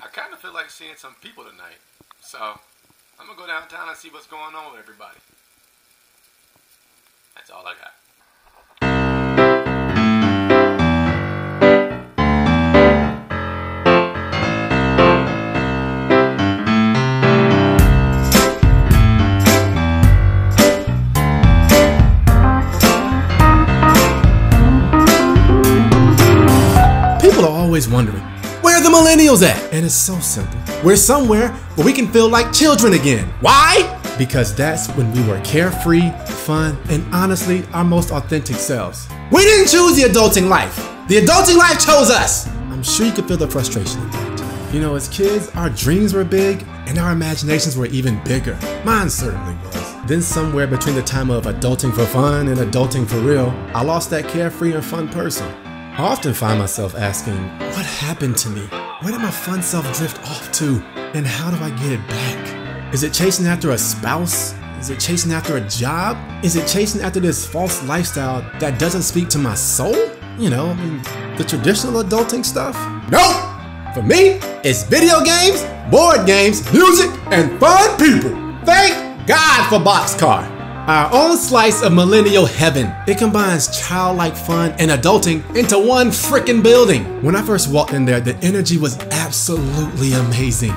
I kind of feel like seeing some people tonight. So, I'm gonna go downtown and see what's going on with everybody. That's all I got. People are always wondering, where are the millennials at? And it's so simple. We're somewhere where we can feel like children again. Why? Because that's when we were carefree, fun, and honestly, our most authentic selves. We didn't choose the adulting life. The adulting life chose us. I'm sure you could feel the frustration in that. You know, as kids, our dreams were big and our imaginations were even bigger. Mine certainly was. Then, somewhere between the time of adulting for fun and adulting for real, I lost that carefree and fun person. I often find myself asking, what happened to me? Where did my fun self drift off to? And how do I get it back? Is it chasing after a spouse? Is it chasing after a job? Is it chasing after this false lifestyle that doesn't speak to my soul? You know, I mean, the traditional adulting stuff? Nope! For me, it's video games, board games, music, and fun people. Thank God for Boxcar. Our own slice of millennial heaven. It combines childlike fun and adulting into one freaking building. When I first walked in there, the energy was absolutely amazing.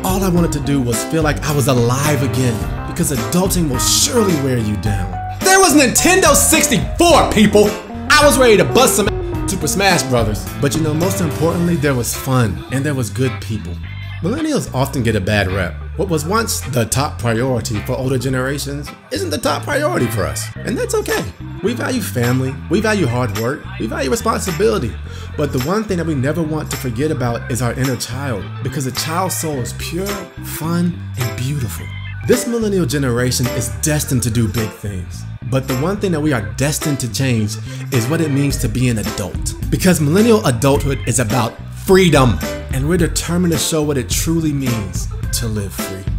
All I wanted to do was feel like I was alive again because adulting will surely wear you down. There was Nintendo 64, people! I was ready to bust some Super Smash Brothers. But you know, most importantly, there was fun and there was good people. Millennials often get a bad rep. What was once the top priority for older generations isn't the top priority for us, and that's okay. We value family, we value hard work, we value responsibility. But the one thing that we never want to forget about is our inner child, because a child's soul is pure, fun, and beautiful. This millennial generation is destined to do big things. But the one thing that we are destined to change is what it means to be an adult. Because millennial adulthood is about freedom, and we're determined to show what it truly means to live free.